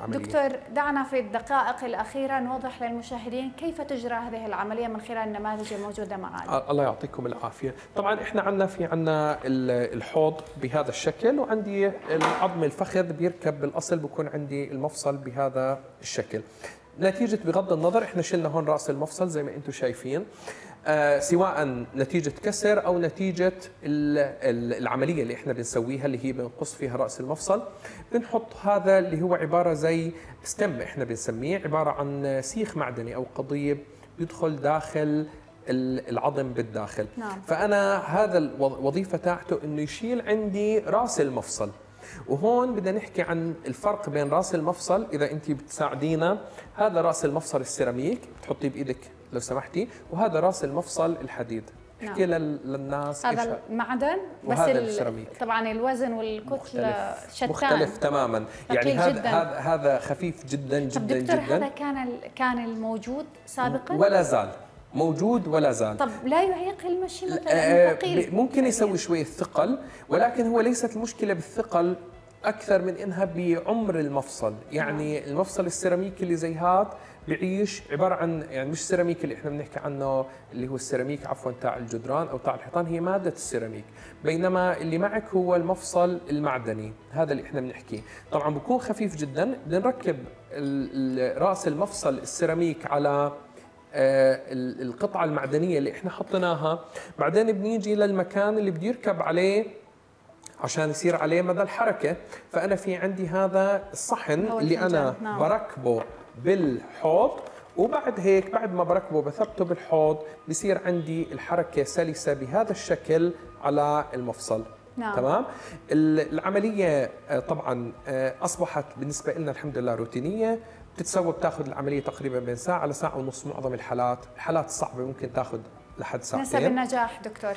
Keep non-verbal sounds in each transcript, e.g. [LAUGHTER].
العملية. دكتور دعنا في الدقائق الأخيرة نوضح للمشاهدين كيف تجرى هذه العملية من خلال النماذج الموجودة معنا. الله يعطيكم العافية. طبعا إحنا عندنا في عندنا الحوض بهذا الشكل وعندي العظم الفخذ بيركب بالأصل بكون عندي المفصل بهذا الشكل. نتيجة بغض النظر إحنا شلنا هون رأس المفصل زي ما أنتم شايفين. سواء نتيجة كسر أو نتيجة العملية اللي إحنا بنسويها اللي هي بنقص فيها رأس المفصل. بنحط هذا اللي هو عبارة زي ستم إحنا بنسميه عبارة عن سيخ معدني أو قضيب بيدخل داخل العظم بالداخل. نعم. فأنا هذا الوظيفة تاعته أنه يشيل عندي رأس المفصل. وهون بدنا نحكي عن الفرق بين رأس المفصل إذا انت بتساعدينا هذا رأس المفصل السيراميك بتحطيه بإيدك. لو سمحتي وهذا راس المفصل الحديد. احكي نعم. للناس هذا المعدن بس السيراميك. طبعا الوزن والكتله شتان. مختلف تماما. يعني هذا هذا هذا خفيف جدا جدا طب دكتور جدا. هذا كان كان الموجود سابقا؟ ولا زال. موجود ولا زال. طب لا يعيق المشي مثلا ثقيل ممكن يسوي شوية ثقل ولكن هو ليست المشكلة بالثقل. أكثر من إنها بعمر المفصل. يعني نعم. المفصل السيراميكي اللي زي هاد بيعيش عبارة عن يعني مش سيراميك اللي إحنا بنحكي عنه اللي هو السيراميك عفوا تاع الجدران أو تاع الحيطان هي مادة السيراميك. بينما اللي معك هو المفصل المعدني هذا اللي إحنا بنحكيه طبعا بكون خفيف جدا بنركب رأس المفصل السيراميك على آه، القطعة المعدنية اللي إحنا حطيناها. بعدين بنيجي للمكان اللي بده يركب عليه عشان يصير عليه مدى الحركة. فأنا في عندي هذا الصحن اللي أنا نعم. بركبه بالحوض وبعد هيك بعد ما بركبه بثبته بالحوض بصير عندي الحركة سلسة بهذا الشكل على المفصل. نعم. تمام؟ العملية آه، طبعا آه، أصبحت بالنسبة لنا الحمد لله روتينية. بتتسوى بتاخذ العملية تقريبا بين ساعة لساعه ونص معظم الحالات. الحالات الصعبة ممكن تاخذ لحد ساعتين نسب النجاح دكتور.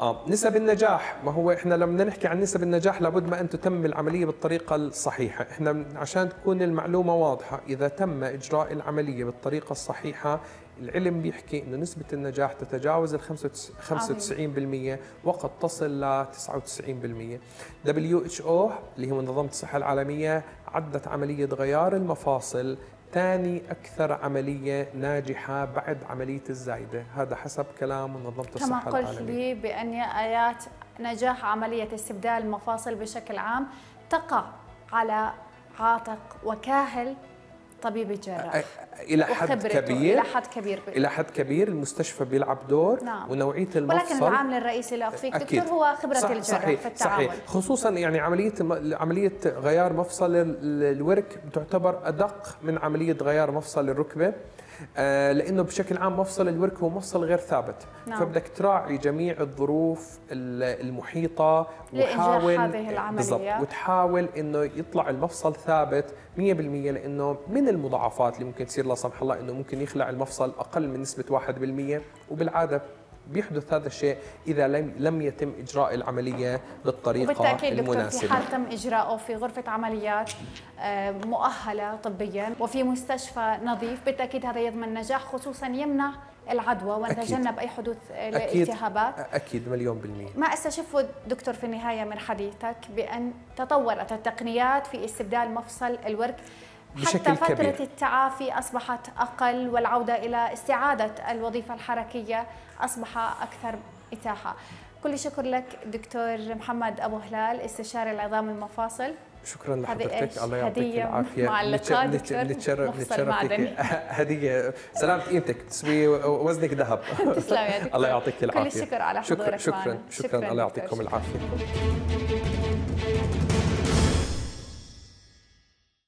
آه نسب النجاح. ما هو إحنا لما نحكي عن نسب النجاح لابد ما أن تتم العملية بالطريقة الصحيحة. إحنا عشان تكون المعلومة واضحة إذا تم إجراء العملية بالطريقة الصحيحة العلم بيحكي إنه نسبة النجاح تتجاوز ال 95% وقد تصل ل 99% WHO اللي هو منظمه الصحة العالمية عدت عملية غيار المفاصل ثاني أكثر عملية ناجحة بعد عملية الزايدة. هذا حسب كلام منظمة الصحة العالمية كما قلت لي بأن آيات نجاح عملية استبدال المفاصل بشكل عام تقع على عاتق وكاهل طبيب الجراح. إلى حد كبير إلى حد كبير. إلى حد كبير المستشفى بيلعب دور نعم. ونوعية المفصل. ولكن العامل الرئيسي لا فيك دكتور هو خبرة صح الجراح صحيح في التعامل. صحيح. خصوصا يعني عملية عملية غيار مفصل الورك تعتبر أدق من عملية غيار مفصل الركبة. لأنه بشكل عام مفصل الورك هو مفصل غير ثابت. نعم. فبدك تراعي جميع الظروف المحيطة وحاول هذه العملية. بالضبط. وتحاول إنه يطلع المفصل ثابت 100% لأنه من المضاعفات اللي ممكن تصير لا سمح الله إنه ممكن يخلع المفصل أقل من نسبة 1% وبالعادة بيحدث هذا الشيء إذا لم لم يتم إجراء العملية بالطريقة وبالتأكيد المناسبه في حال تم إجراءه في غرفة عمليات آه، مؤهلة طبيا وفي مستشفى نظيف بالتأكيد هذا يضمن نجاح خصوصا يمنع العدوى ونتجنب أي حدوث الالتهابات. أكيد مليون بالمئه ما استشفه دكتور في النهاية من حديثك بأن تطورت التقنيات في استبدال مفصل الورك بشكل حتى فترة كبير. التعافي أصبحت أقل والعودة إلى استعادة الوظيفة الحركية أصبح أكثر إتاحة. كل شكر لك دكتور محمد أبو هلال استشاري العظام المفاصل. شكرا لحضرتك. الله يعطيك العافية. مع اللقاء نتشرف نتشرف فيك هدية. سلامة قيمتك تسوي وزنك ذهب. [LAUGHS] تسلم يا دكتور [LAUGHS] الله يعطيك العافية. كل الشكر على حضورك شكرا شكرا, شكرا, شكرا الله يعطيكم العافية.